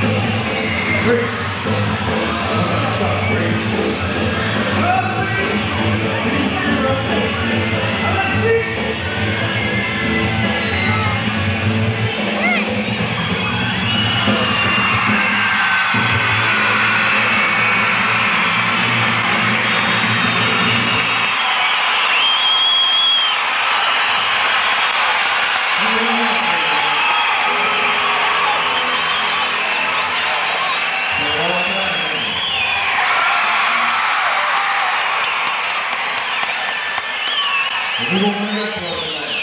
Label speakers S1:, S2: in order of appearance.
S1: Three. Guru Mandir